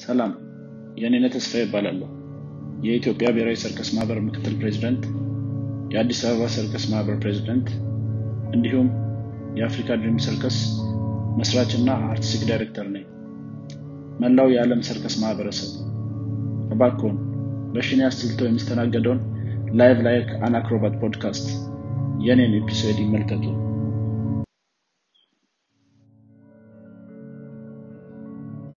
ሰላም የኔነህ ተስፋዬ እባላለሁ። የኢትዮጵያ ብሔራዊ ሰርከስ ማህበር ምክትል ፕሬዚደንት፣ የአዲስ አበባ ሰርከስ ማህበር ፕሬዚደንት እንዲሁም የአፍሪካ Dream ሰርከስ መስራችና artistic ዳይሬክተር ነኝ። መላው የዓለም ሰርከስ ማህበረሰብ እባክዎን በሽኔ አስልቶ የሚስተናገደውን Live Like An Acrobat Podcast የኔን episode ይመልከቱ።